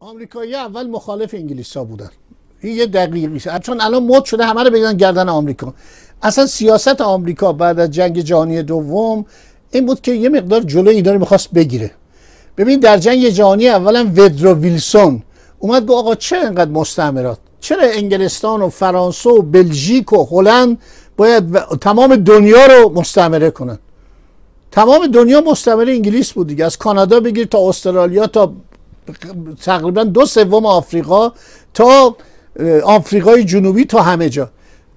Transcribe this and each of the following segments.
آمریکایی اول مخالف انگلیس ها بودن. این یه دقیقی چون الان مد شده همه رو بگیرن گردن آمریکا. اصلا سیاست آمریکا بعد از جنگ جهانی دوم این بود که یه مقدار جلو اینا رو می‌خواست بگیره. ببین در جنگ جهانی اولا ودرو ویلسون اومد گفت آقا چه انقدر مستعمرات؟ چرا انگلستان و فرانسه و بلژیک و هلند باید تمام دنیا رو مستعمره کنن؟ تمام دنیا مستعمره انگلیس بود دیگه. از کانادا بگیر تا استرالیا تا تقریبا دو سوم آفریقا تا آفریقای جنوبی تا همه جا.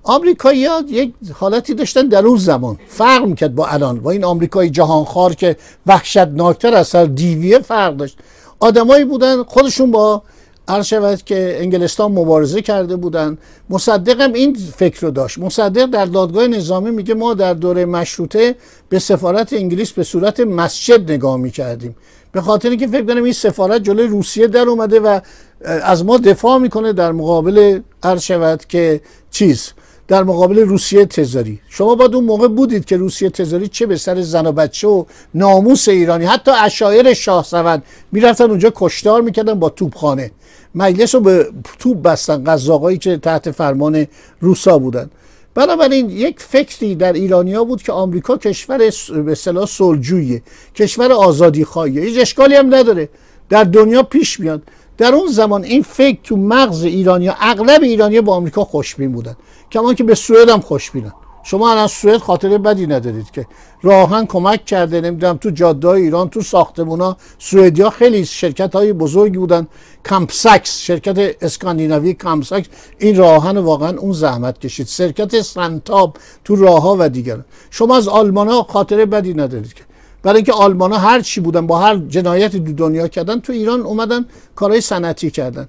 آمریکایی ها یک حالتی داشتن در اون زمان. فرق می‌کرد با الان. با این آمریکای جهانخوار که وحشتناکتر از سر دیویه فرق داشت. آدمایی بودن خودشون با عرض شود که انگلستان مبارزه کرده بودن. مصدقم این فکر رو داشت. مصدق در دادگاه نظامی میگه ما در دوره مشروطه به سفارت انگلیس به صورت مسجد نگاه می‌کردیم. به خاطر که فکر کنم این سفارت جلوی روسیه در اومده و از ما دفاع می‌کنه در مقابل عرض شود که چیز در مقابل روسیه تزاری. شما باید اون موقع بودید که روسیه تزاری چه به سر زن و بچه و ناموس ایرانی حتی اشایر شاه سوند می‌رفتن اونجا کشتار می‌کردن با توپخانه. مجلس رو به توپ بستن قزاقایی که تحت فرمان روسا بودن. بنابراین یک فکری در ایرانیا بود که آمریکا کشور به اصطلاح صلحجویه کشور آزادی خواهیه هیچ اشکالی هم نداره. در دنیا پیش میاد. در اون زمان این فکر تو مغز ایرانیا اغلب ایرانیا با آمریکا خوشبین بودن. کما اینکه به سوئد هم خوشبینن. شما الان سوئد خاطره بدی ندارید که راه‌آهن کمک کرده نمی‌دونم تو جاده ایران تو ساختمونا سوئدیا خیلی شرکت های بزرگی بودن. کمپسکس شرکت اسکاندیناوی کمپسکس این راه‌آهن واقعا اون زحمت کشید. شرکت سنتاب تو راه ها و دیگر شما از آلمان ها خاطره بدی ندارید که. برای اینکه آلمان ها هر چی بودن با هر جنایتی دو دنیا کردن تو ایران اومدن کارهای صنعتی کردن.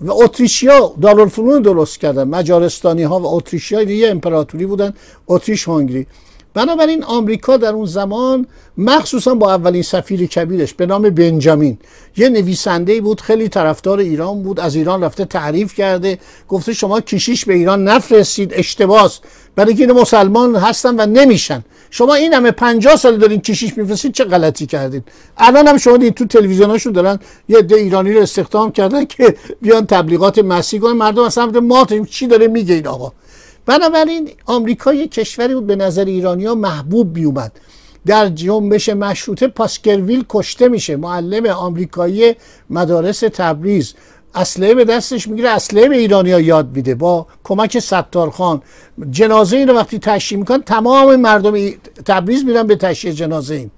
و اتریشیا دارالفنون درست کردن. مجارستانی ها و اتریشیا یه امپراتوری بودن اتریش هنگری. بنابراین آمریکا در اون زمان مخصوصا با اولین سفیر کبیرش به نام بنجامین. یه نویسنده بود خیلی طرفدار ایران بود از ایران رفته تعریف کرده گفته شما کشیش به ایران نفرستید اشتباس. برای این مسلمان هستن و نمیشن. شما این همه 50 سال دارین کشیش میفرستید چه غلطی کردید الان هم شما دید تو تلویزیوناشون دارن یه ده ایرانی رو استخدام کردن که بیان تبلیغات مسیح کنن مردم اصلا ما چی داره میگه این آقا. بنابراین آمریکا یک کشوری بود به نظر ایرانی ها محبوب بیومد در جنبش مشروطه پاسکرویل کشته میشه معلم آمریکایی مدارس تبریز. اسلحه به دستش می‌گیره اسلحه به ایرانیا یاد میده. با کمک ستارخان جنازه این رو وقتی تشییع میکن تمام مردم تبریز میرن به تشییع جنازه این.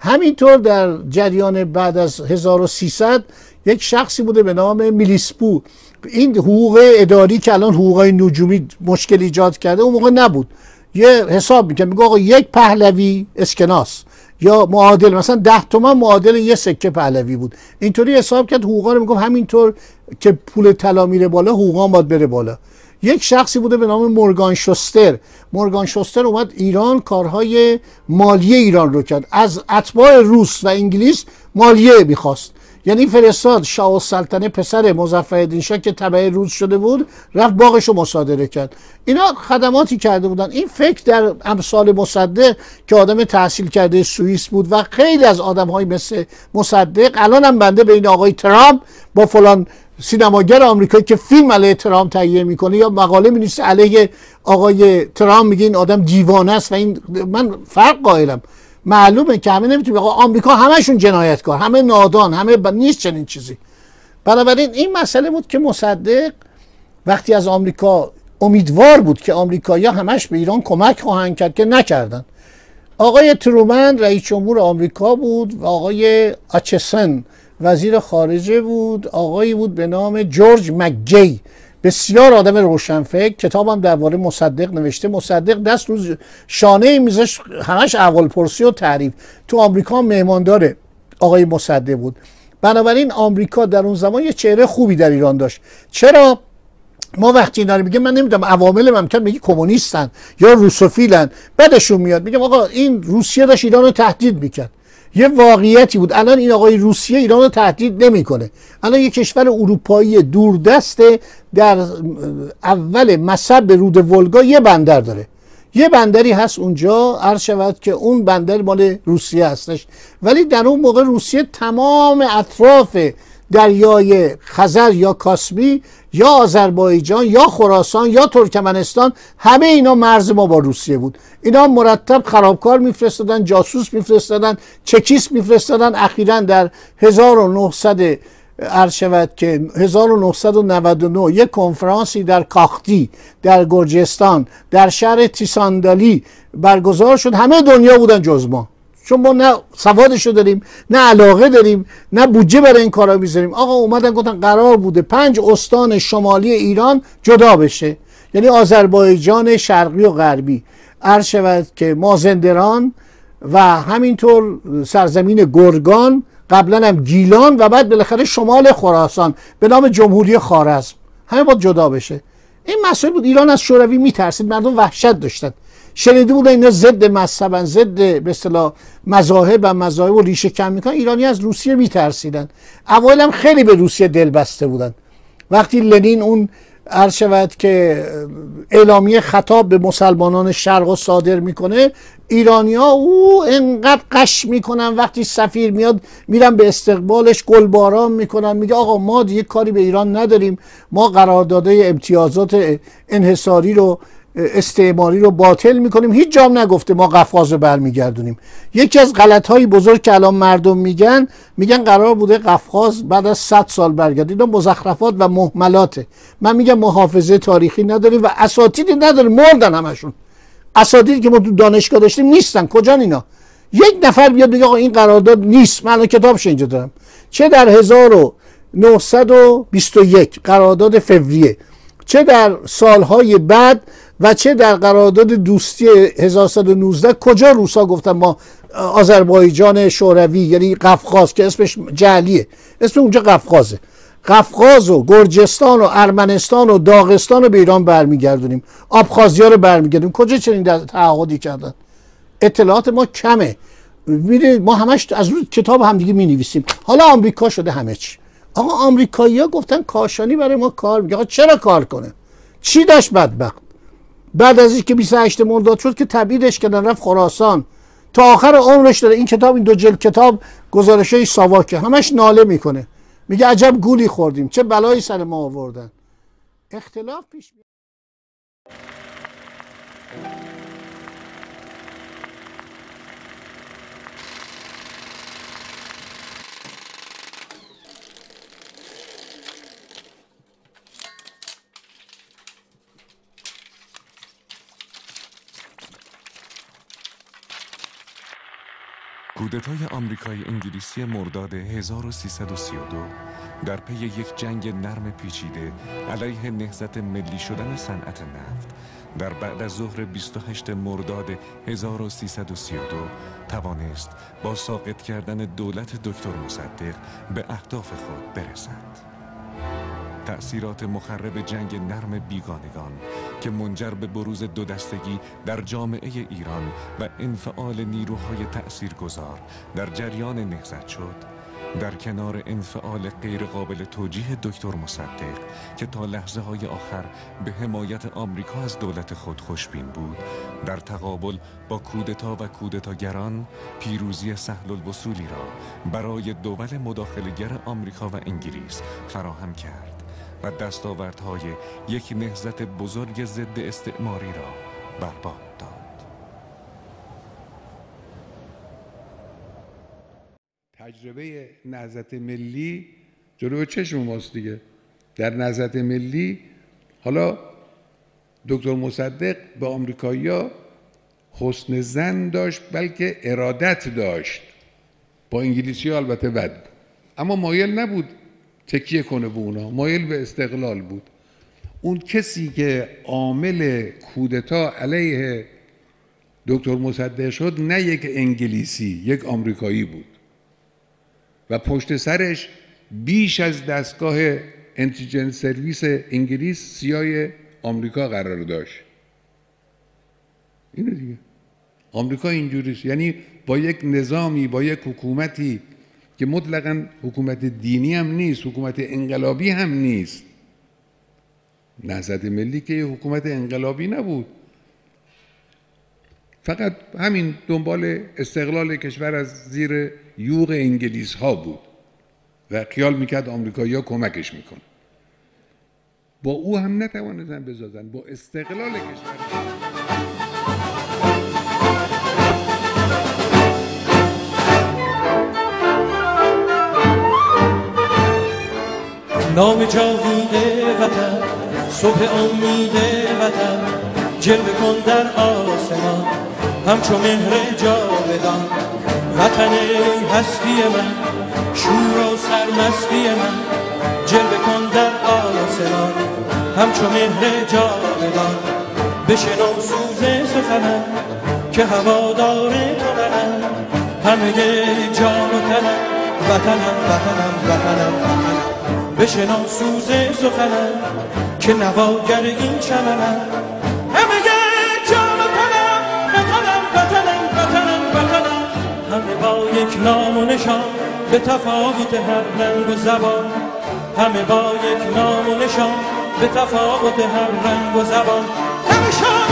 همینطور در جریان بعد از 1300 یک شخصی بوده به نام میلیسپو. این حقوق اداری که الان حقوقای نجومی مشکل ایجاد کرده اون موقع نبود. یه حساب می‌کنه میگه آقا یک پهلوی اسکناس. یا معادل مثلا ده تومن معادل یه سکه پهلوی بود. اینطوری حساب کرد حقوقا رو میگم همینطور که پول طلا میره بالا حقوقا باید بره بالا. یک شخصی بوده به نام مورگان شوستر مورگان شوستر اومد ایران کارهای مالیه ایران رو کرد. از اتباع روس و انگلیس مالیه می‌خواست. یعنی فرستاد شاه السلطنه پسر مظفرالدین شاه که تبع روز شده بود رفت باغش رو مصادره کرد. اینا خدماتی کرده بودن. این فکر در امثال مصدق که آدم تحصیل کرده سوئیس بود و خیلی از آدم های مثل مصدق الان هم بنده بین آقای ترامپ با فلان سینماگر آمریکایی که فیلم علیه ترامپ تهیه می‌کنه یا مقاله می علیه آقای ترامپ میگه این آدم دیوانه است و این من فرق قائلم. معلومه که همه نمی‌تونه آقا آمریکا همشون جنایتکار همه نادان همه ب... نیست چنین چیزی. بنابراین این مسئله بود که مصدق وقتی از آمریکا امیدوار بود که آمریکایی‌ها همش به ایران کمک خواهند کرد که نکردن. آقای ترومن رئیس جمهور آمریکا بود و آقای آچسن وزیر خارجه بود. آقایی بود به نام جورج مکگی. بسیار آدم روشنفکر. کتابم درباره مصدق نوشته. مصدق دست روز شانه میزش همش اول پرسی و تعریف. تو آمریکا مهماندار آقای مصدق بود. بنابراین آمریکا در اون زمان یه چهره خوبی در ایران داشت. چرا؟ ما وقتی اینا رو میگیم من نمی‌دونم عوامل ممکن میگه کمونیستن یا روسوفیلن. بعدشون میاد میگم آقا این روسیه داشت ایران رو تهدید می‌کرد. یه واقعیتی بود. الان این آقای روسیه ایران رو تهدید نمی‌کنه. الان یه کشور اروپایی دوردسته در اول مصب رود ولگا یه بندر داره. یه بندری هست اونجا عرض شود که اون بندر مال روسیه هستش. ولی در اون موقع روسیه تمام اطراف دریای خزر یا کاسمی یا آذربایجان یا خراسان یا ترکمنستان همه اینا مرز ما با روسیه بود. اینا مرتب خرابکار میفرستادن جاسوس میفرستادن چکیس میفرستادن. اخیرا در 1900 عرض شود که 1999 یک کنفرانسی در کاختی در گرجستان در شهر تیساندالی برگزار شد. همه دنیا بودن جز ما. چون ما نه سوادشو داریم نه علاقه داریم نه بودجه برای این کارا می‌ذاریم. آقا اومدن گفتن قرار بوده پنج استان شمالی ایران جدا بشه. یعنی آذربایجان شرقی و غربی. عرض شود که مازندران و همینطور سرزمین گرگان قبلا هم گیلان و بعد بالاخره شمال خراسان به نام جمهوری خارزم همه باید جدا بشه. این مسئله بود. ایران از شوروی میترسید. مردم وحشت داشتن. شنیده بودن اینا ضد مذهبن ضد به اصطلاح مذاهب و مذاهب و ریشه کم می‌کنن ایرانی از روسیه میترسیدن. اول هم خیلی به روسیه دل بسته بودن. وقتی لنین اون عرض شود که اعلامیه خطاب به مسلمانان شرق و صادر می‌کنه ایرانیا او انقدر قش می‌کنن وقتی سفیر میاد میرن به استقبالش گلباران می‌کنن میگه آقا ما دیگه کاری به ایران نداریم ما قرارداد امتیازات انحصاری رو استعماری رو باطل می‌کنیم. هیچ جام نگفته ما قفقاز رو برمیگردونیم. یکی از غلط های بزرگ که الان مردم میگن میگن قرار بوده قفقاز بعد از 100 سال برگرده اینا مزخرفات و محملاته. من میگم محافظه تاریخی نداریم و اساتیدی نداریم مردن همشون. اساتیدی که ما تو دانشگاه داشتیم نیستن. کجا اینا؟ یک نفر بیاد بگه آقا این قرارداد نیست. من کتابش اینجا دارم. چه در 1921 قرارداد فوریه. چه در سالهای بعد و چه در قرارداد دوستی 1119 کجا روسا گفتن ما آذربایجان شوروی یعنی قفقاز که اسمش جعلیه. اسم اونجا قفقازه. قفقاز و گرجستان و ارمنستان و داغستان رو به ایران برمیگردونیم. آبخازیا رو برمیگردونیم. کجا چنین تعهدی کردن؟ اطلاعات ما کمه. می‌دونید ما همش از روز کتاب همدیگه می نویسیم حالا آمریکا شده همه چی. آقا آمریکایی ها گفتن کاشانی برای ما کار میگه چرا کار کنه؟ چی داشت بدبخت؟ بعد از اینکه 28 مرداد شد که تبعیدش کردن رفت خراسان. تا آخر عمرش داره این کتاب این دو جلد کتاب گزارشه ساواکه. همش ناله می‌کنه. میگه عجب گولی خوردیم. چه بلایی سر ما آوردن. اختلاف پیش کودتای آمریکای انگلیسی مرداد 1332 در پی یک جنگ نرم پیچیده علیه نهضت ملی شدن صنعت نفت در بعد از ظهر 28 مرداد 1332 توانست با ساقط کردن دولت دکتر مصدق به اهداف خود برسد. تأثیرات مخرب جنگ نرم بیگانگان که منجر به بروز دو دستگی در جامعه ایران و انفعال نیروهای تأثیرگذار در جریان نهزت شد. در کنار انفعال غیرقابل توجیه دکتر مصدق که تا لحظه های آخر به حمایت آمریکا از دولت خود خوشبین بود در تقابل با کودتا و کودتاگران پیروزی سهل الوصولی را برای دول مداخلگر آمریکا و انگلیس فراهم کرد. و دستاوردهای یک نهزت بزرگ ضد استعماری را برباد داد. تجربه نهزت ملی جلو چشم ماست دیگه. در نهزت ملی حالا دکتر مصدق به آمریکایی‌ها حسن زن داشت بلکه ارادت داشت. با انگلیسی البته بد. اما مایل نبود تکیه کنه به اونا. مایل به استقلال بود. اون کسی که عامل کودتا علیه دکتر مصدق شد نه یک انگلیسی یک آمریکایی بود. و پشت سرش بیش از دستگاه انتیجنس سرویس انگلیس سیای آمریکا قرار داشت. اینو دیگه. آمریکا اینجوریست. یعنی با یک نظامی با یک حکومتی که مطلقا حکومت دینی هم نیست حکومت انقلابی هم نیست. نهضت ملی که حکومت انقلابی نبود. فقط همین دنبال استقلال کشور از زیر یوغ انگلیس ها بود و خیال می‌کرد آمریکایی‌ها کمکش می‌کنه. با او هم نتوانستن بزازن با استقلال کشور. نام جاوید وطن صبح امید وطن جلوه کن در آسمان همچو مهر جاودان. وطن هستی من شور و سرمستی من جلوه کن در آسمان همچو مهر جاودان. بشنو سوز سخنم که هوادار تو منم. همه جان و تنم وطنم وطنم وطنم وطنم. بشنو سوز سخنم که نواگر این چمنم. همه جان و تنم وطنم وطنم وطنم وطنم. همه با یک نام و نشان به تفاوت هر رنگ و زبان. همه با یک نام و نشان به تفاوت هر رنگ و زبان. همه شان